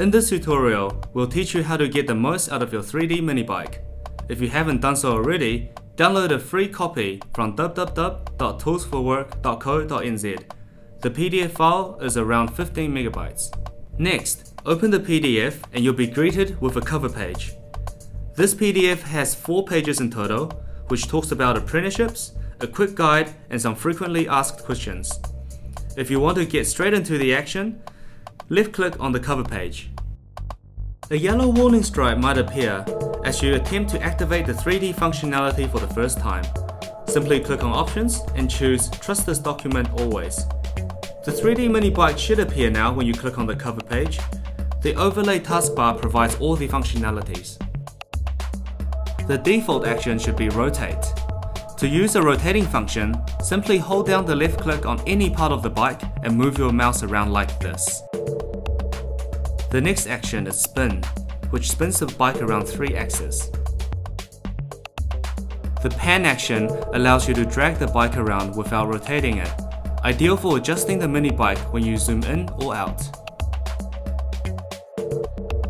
In this tutorial, we'll teach you how to get the most out of your 3D mini bike. If you haven't done so already, download a free copy from www.tools4work.co.nz. The PDF file is around 15 megabytes. Next, open the PDF and you'll be greeted with a cover page. This PDF has 4 pages in total, which talks about apprenticeships, a quick guide, and some frequently asked questions. If you want to get straight into the action, left click on the cover page. A yellow warning stripe might appear as you attempt to activate the 3D functionality for the first time. Simply click on Options and choose Trust this document always. The 3D mini bike should appear now when you click on the cover page. The overlay taskbar provides all the functionalities. The default action should be Rotate. To use the rotating function, simply hold down the left click on any part of the bike and move your mouse around like this. The next action is spin, which spins the bike around 3 axes. The pan action allows you to drag the bike around without rotating it, ideal for adjusting the mini bike when you zoom in or out.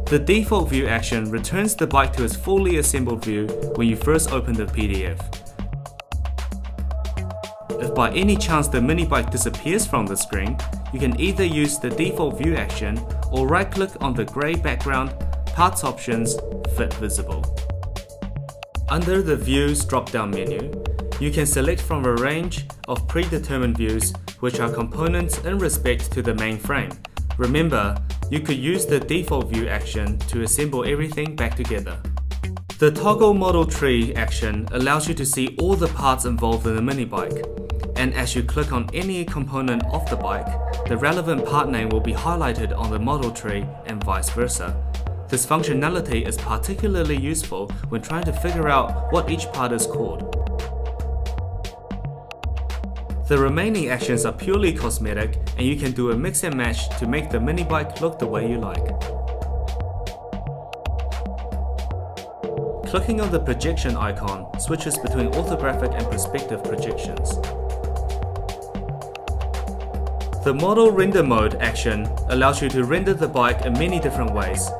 The default view action returns the bike to its fully assembled view when you first open the PDF. If by any chance the mini bike disappears from the screen, you can either use the default view action or right click on the grey background, Parts Options, Fit Visible. Under the Views drop-down menu, you can select from a range of predetermined views which are components in respect to the main frame. Remember, you could use the default view action to assemble everything back together. The toggle model tree action allows you to see all the parts involved in the mini bike and as you click on any component of the bike, the relevant part name will be highlighted on the model tree and vice versa. This functionality is particularly useful when trying to figure out what each part is called. The remaining actions are purely cosmetic and you can do a mix and match to make the mini bike look the way you like. Clicking on the projection icon switches between orthographic and perspective projections. The model render mode action allows you to render the bike in many different ways.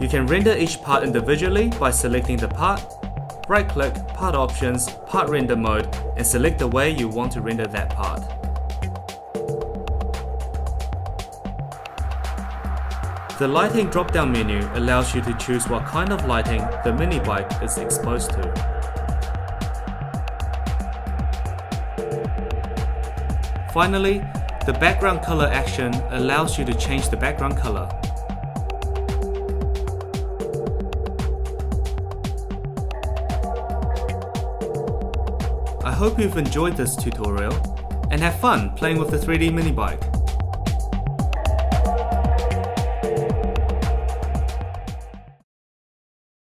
You can render each part individually by selecting the part, right click, part options, part render mode and select the way you want to render that part. The lighting drop-down menu allows you to choose what kind of lighting the mini bike is exposed to. Finally, the background color action allows you to change the background color. I hope you've enjoyed this tutorial and have fun playing with the 3D mini bike.